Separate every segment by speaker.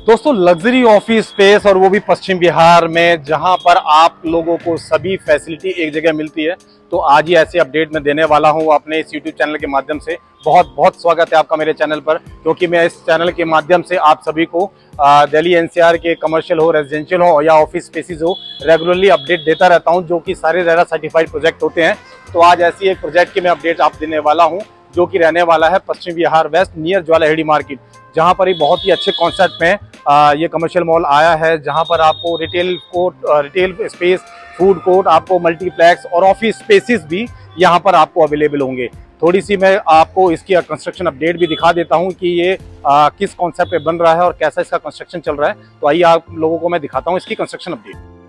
Speaker 1: दोस्तों luxury office space और वो भी पश्चिम बिहार में, जहाँ पर आप लोगों को सभी फैसिलिटी एक जगह मिलती है। तो आज ही ऐसे अपडेट मैं देने वाला हूँ अपने इस यूट्यूब चैनल के माध्यम से। बहुत बहुत स्वागत है आपका मेरे चैनल पर, क्योंकि मैं इस चैनल के माध्यम से आप सभी को दिल्ली एनसीआर के कमर्शियल हो रेजिडेंशियल हो या ऑफ़िस स्पेसिस हो रेगुलरली अपडेट देता रहता हूँ, जो कि सारे रेरा सर्टिफाइड प्रोजेक्ट होते हैं। तो आज ऐसी एक प्रोजेक्ट की मैं अपडेट आप देने वाला हूँ। जो कि रहने वाला है Paschim Vihar west near Jwalaheri market जहाँ पर ही बहुत ही अच्छे कॉन्सेप्ट में आ, ये कमर्शियल मॉल आया है जहाँ पर आपको retail court retail space food court आपको मल्टीप्लेक्स और ऑफ़िस स्पेसिस भी यहाँ पर आपको अवेलेबल होंगे। थोड़ी सी मैं आपको इसकी कंस्ट्रक्शन अपडेट भी दिखा देता हूँ कि ये आ, किस कॉन्सेप्ट पे बन रहा है और कैसा इसका कंस्ट्रक्शन चल रहा है। तो आइए आप लोगों को मैं दिखाता हूँ इसकी कंस्ट्रक्शन अपडेट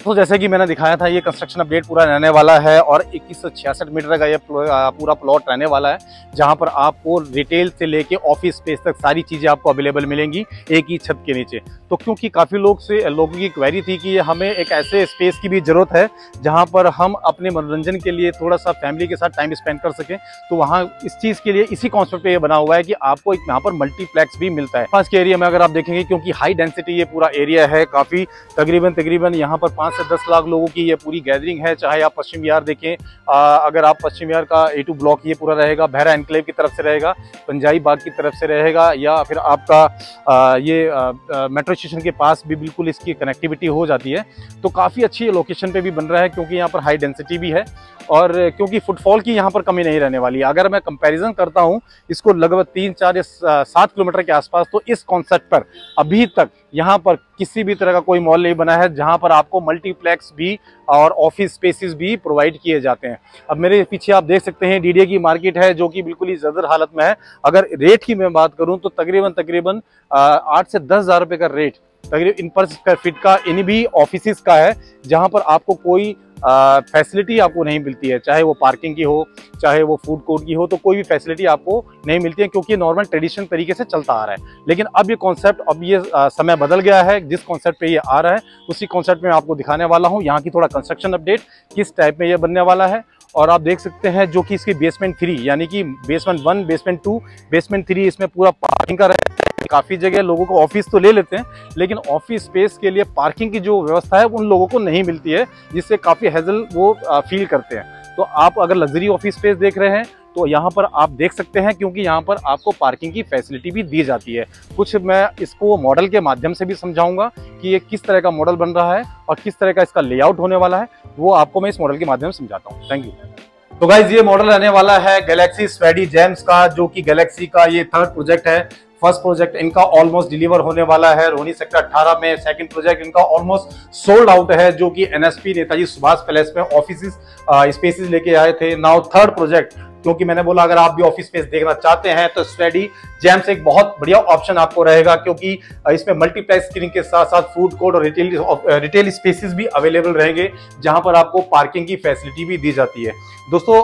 Speaker 1: तो जैसे कि मैंने दिखाया था, ये कंस्ट्रक्शन अपडेट पूरा रहने वाला है और इक्कीस मीटर का ये पूरा प्लॉट रहने वाला है, जहाँ पर आपको रिटेल से लेके ऑफ़िस स्पेस तक सारी चीज़ें आपको अवेलेबल मिलेंगी एक ही छत के नीचे। तो क्योंकि काफ़ी लोग से, लोगों की क्वेरी थी कि हमें एक ऐसे स्पेस की भी ज़रूरत है, जहाँ पर हम अपने मनोरंजन के लिए थोड़ा सा फैमिली के साथ टाइम स्पेंड कर सकें तो वहाँ इस चीज़ के लिए इसी कॉन्सेप्ट पे ये बना हुआ है कि आपको एक यहाँ पर मल्टीप्लेक्स भी मिलता है। पास के एरिया में अगर आप देखेंगे, क्योंकि हाई डेंसिटी ये पूरा एरिया है, काफ़ी तकरीबन तकरीबन यहाँ पर पाँच से दस लाख लोगों की ये पूरी गैदरिंग है चाहे आप पश्चिम बिहार देखें आ, अगर आप पश्चिम बिहार का ए टू ब्लॉक ये पूरा रहेगा बहरा एनक्लेव की तरफ़ से रहेगा पंजाबी बाग की तरफ़ से रहेगा या फिर आपका आ, ये मेट्रो स्टेशन के पास भी बिल्कुल इसकी कनेक्टिविटी हो जाती है तो काफ़ी अच्छी लोकेशन पर भी बन रहा है क्योंकि यहाँ पर हाई डेंसिटी भी है और क्योंकि फुटफॉल की यहाँ पर कमी नहीं रहने वाली अगर मैं कंपैरिजन करता हूँ इसको लगभग तीन चार या सात किलोमीटर के आसपास तो इस कॉन्सेप्ट पर अभी तक यहाँ पर किसी भी तरह का कोई मॉल नहीं बना है, जहाँ पर आपको मल्टीप्लेक्स भी और ऑफ़िस स्पेसेस भी प्रोवाइड किए जाते हैं। अब मेरे पीछे आप देख सकते हैं डीडीए की मार्केट है, जो कि बिल्कुल ही जदर हालत में है। अगर रेट की मैं बात करूँ तो तकरीबन तकरीबन आठ से दस हज़ार रुपये का रेट तकरीबन इन पर स्क्वायर फीट का, इन भी ऑफ़िस का है, जहाँ पर आपको कोई फैसिलिटी आपको नहीं मिलती है चाहे वो पार्किंग की हो चाहे वो फ़ूड कोर्ट की हो तो कोई भी फैसिलिटी आपको नहीं मिलती है क्योंकि ये नॉर्मल ट्रेडिशनल तरीके से चलता आ रहा है। लेकिन अब ये कॉन्सेप्ट अब ये आ, समय बदल गया है जिस कॉन्सेप्ट पे ये आ रहा है उसी कॉन्सेप्ट में आपको दिखाने वाला हूँ। यहाँ की थोड़ा कंस्ट्रक्शन अपडेट किस टाइप में ये बनने वाला है और आप देख सकते हैं जो कि इसकी बेसमेंट थ्री यानी कि basement one basement two basement three इसमें पूरा पार्किंग का रहता है। काफ़ी जगह लोगों को ऑफ़िस तो ले लेते हैं, लेकिन ऑफ़िस स्पेस के लिए पार्किंग की जो व्यवस्था है, उन लोगों को नहीं मिलती है, जिससे काफ़ी हैजल वो फील करते हैं। तो आप अगर लग्जरी ऑफ़िस स्पेस देख रहे हैं तो यहाँ पर आप देख सकते हैं क्योंकि यहाँ पर आपको पार्किंग की फैसिलिटी भी दी जाती है। कुछ मैं इसको मॉडल के माध्यम से भी समझाऊँगा कि ये किस तरह का मॉडल बन रहा है और किस तरह का इसका लेआउट होने वाला है, वो आपको मैं इस मॉडल के माध्यम से समझाता हूँ। थैंक यू तो गाइज़ ये मॉडल रहने वाला है गैलेक्सी स्वेडी जेम्स का, जो कि गैलेक्सी का ये थर्ड प्रोजेक्ट है। फ़र्स्ट प्रोजेक्ट इनका ऑलमोस्ट डिलीवर होने वाला है। रोनी सेक्टर 18 में सेकंड प्रोजेक्ट इनका ऑलमोस्ट सोल्ड आउट है, जो कि एनएसपी नेताजी सुभाष पैलेस में ऑफ़िस स्पेसिस लेके आए थे। नाउ थर्ड प्रोजेक्ट क्योंकि मैंने बोला, अगर आप भी ऑफ़िस स्पेस देखना चाहते हैं तो स्टडी जैम्स एक बहुत बढ़िया ऑप्शन आपको रहेगा, क्योंकि इसमें मल्टीप्लेक्स स्क्रीन के साथ साथ फ़ूड कोर्ट और रिटेल रिटेल स्पेसिस भी अवेलेबल रहेंगे, जहाँ पर आपको पार्किंग की फैसिलिटी भी दी जाती है। दोस्तों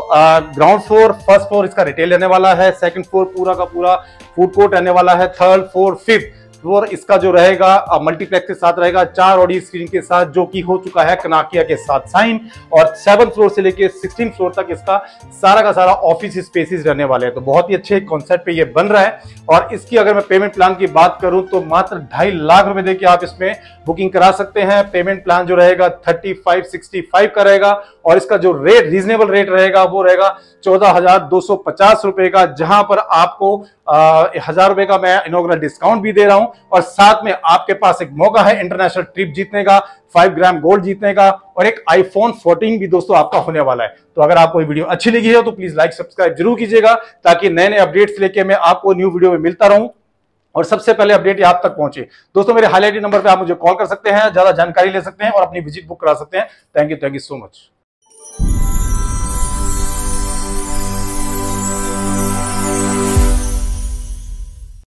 Speaker 1: ग्राउंड फ्लोर फ़र्स्ट फ्लोर इसका रिटेल रहने वाला है सेकंड फ्लोर पूरा का पूरा फ़ूड कोर्ट रहने वाला है थर्ड फोर्थ फिफ्थ फ्लोर इसका जो रहेगा मल्टीप्लेक्स के साथ रहेगा, चार ऑडियो स्क्रीन के साथ, जो कि हो चुका है कनाकिया के साथ साइन और सेवन फ्लोर से लेके सिक्सटीन फ्लोर तक इसका सारा का सारा ऑफ़िस स्पेसिस रहने वाले हैं। तो बहुत ही अच्छे कॉन्सेप्ट पे ये बन रहा है और इसकी अगर मैं पेमेंट प्लान की बात करूँ तो मात्र ढाई लाख रुपए देके आप इसमें बुकिंग करा सकते हैं। पेमेंट प्लान जो रहेगा थर्टी फाइव सिक्सटी फाइव का रहेगा और इसका जो रेट रीजनेबल रेट रहेगा, वो रहेगा चौदह हज़ार दो सौ पचास रुपए का, जहाँ पर आपको हज़ार रुपए का मैं इनोग्रल डिस्काउंट भी दे रहा हूँ। और साथ में आपके पास एक मौका है इंटरनेशनल ट्रिप जीतने का फाइव ग्राम गोल्ड जीतने का और एक आईफोन 14 भी दोस्तों आपका होने वाला है। तो अगर आपको ये वीडियो अच्छी लगी है तो प्लीज़ लाइक सब्सक्राइब ज़रूर कीजिएगा ताकि नए नए अपडेट्स लेके मैं आपको न्यू वीडियो में मिलता रहूँ। और सबसे पहले अपडेट आप तक पहुँचे। दोस्तों, मेरे हाईलाइटेड नंबर पर आप मुझे कॉल कर सकते हैं, ज़्यादा जानकारी ले सकते हैं और अपनी विज़िट बुक करा सकते हैं। Thank you thank you so much